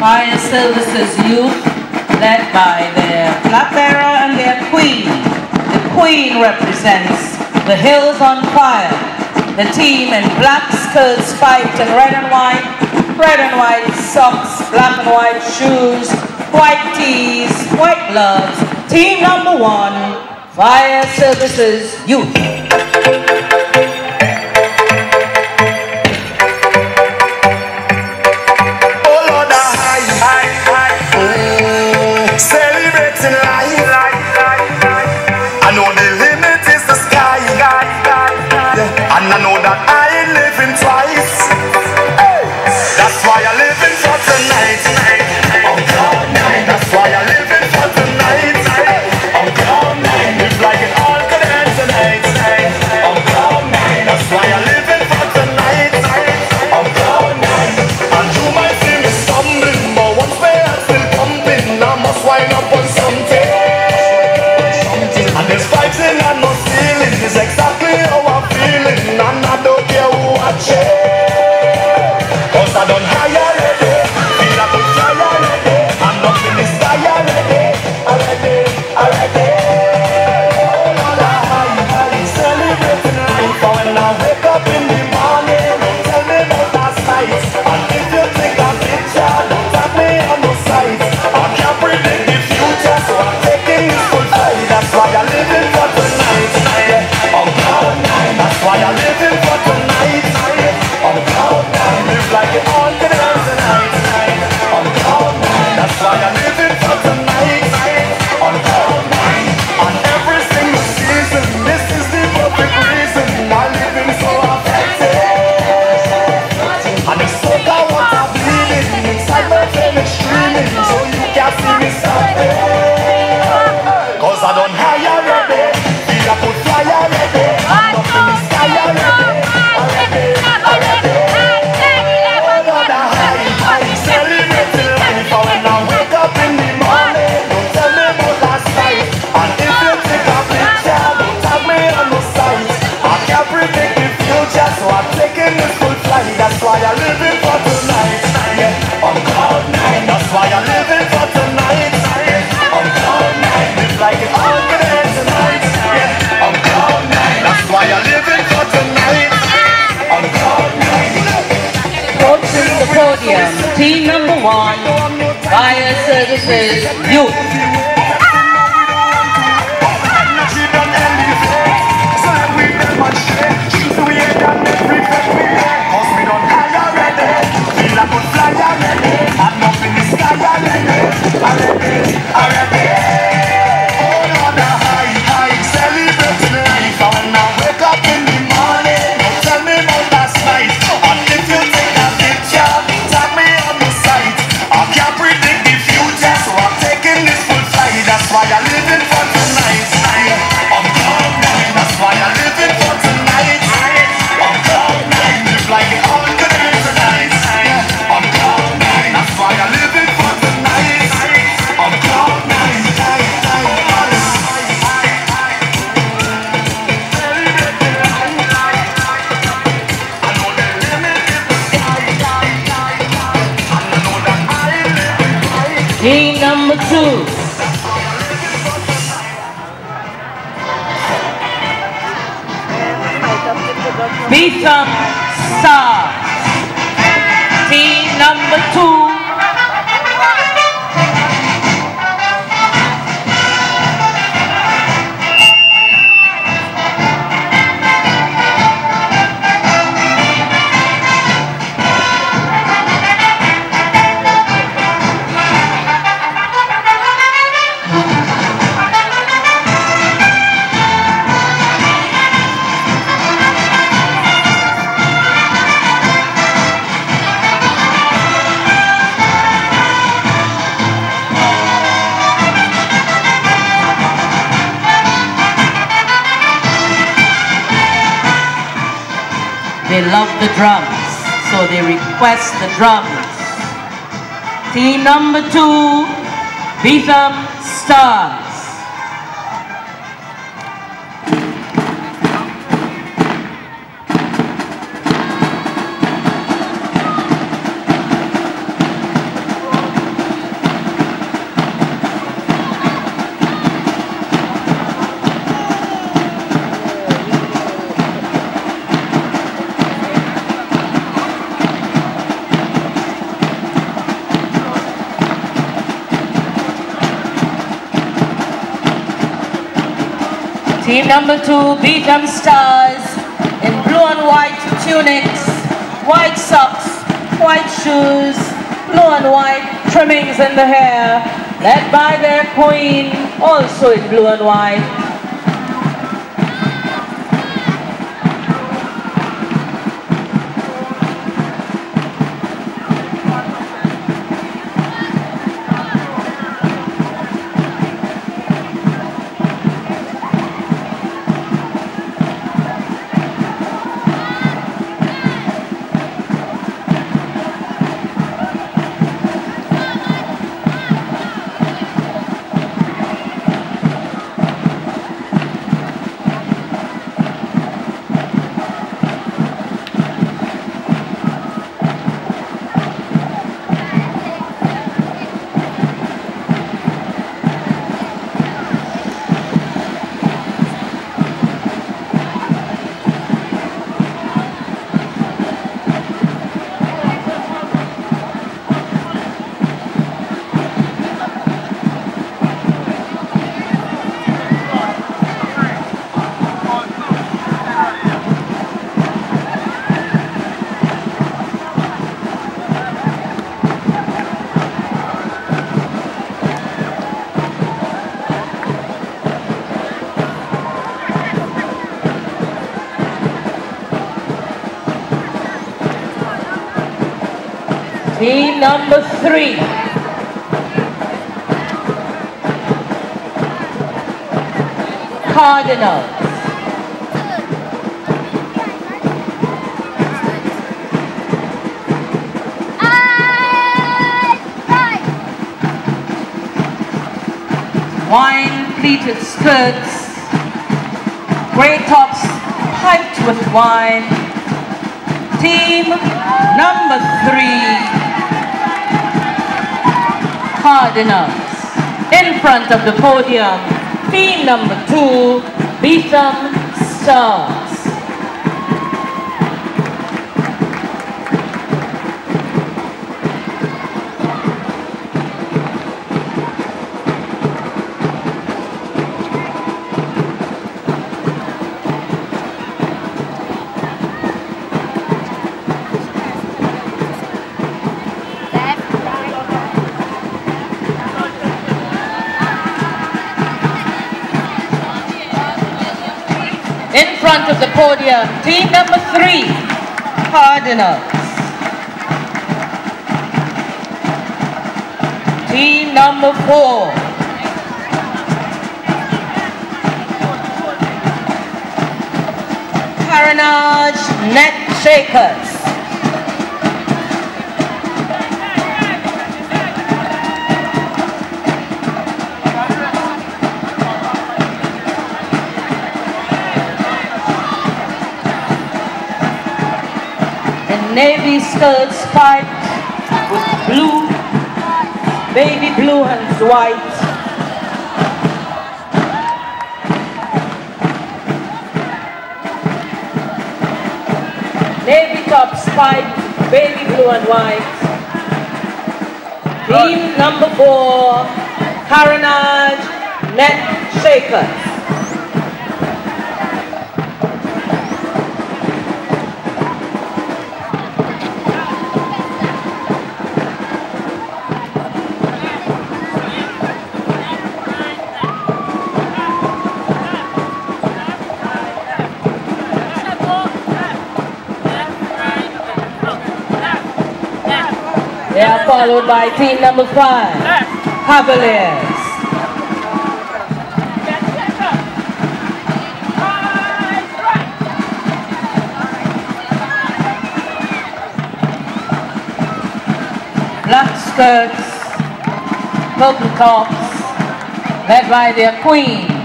Fire services youth led by their flag bearer and their queen. The queen represents the Hills on Fire. The team in black skirts, fight and red and white, red and white socks, black and white shoes, white tees, white gloves. Team number one, Fire Services Youth. versus you. Team number two. Beat up. love the drums, so they request the drums. Team number two, Beetham Star. Team number two, Beetham Stars, in blue and white tunics, white socks, white shoes, blue and white trimmings in the hair, led by their queen, also in blue and white. Team number three. Cardinals. Wine pleated skirts, grey tops piped with wine. Team number three. Cardinals. In front of the podium, team number two, Beetham Stars. Of the podium, team number three, Cardinals. Team number four, Carenage Net Shakers. Navy skirts spiked with blue, baby blue and white. Navy top spiked, baby blue and white. Team number four, Carenage Net Shakers. Followed by team number five, Cavaliers. Black skirts, purple tops, led by their queen,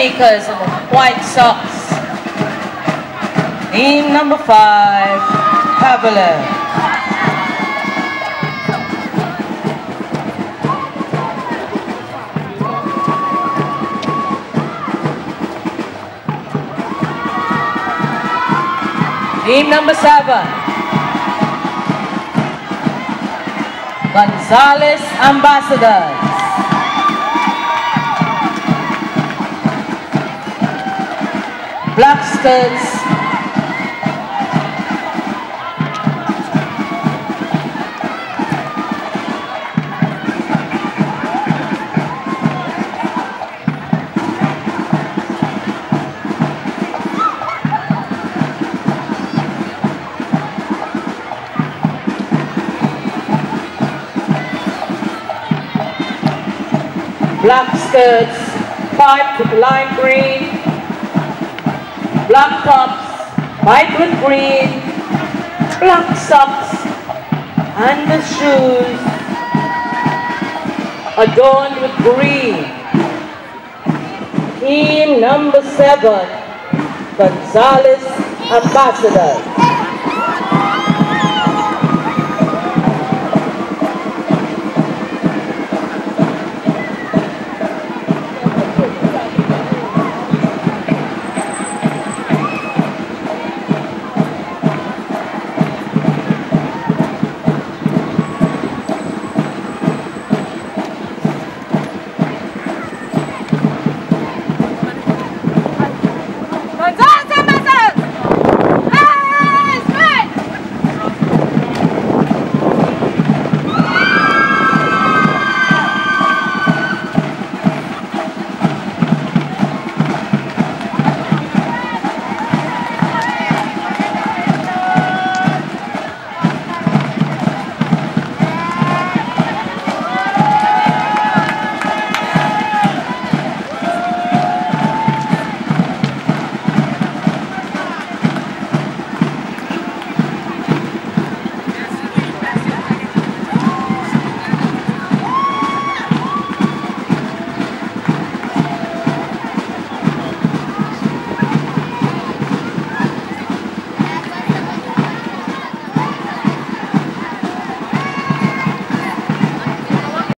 Sneakers White socks. Team number five, Pavlov. Team number seven. Gonzales Ambassador. Black skirts black skirts, pipe lime green, black tops, vibrant green, black socks, and the shoes adorned with green. Team number seven, Gonzales Ambassadors.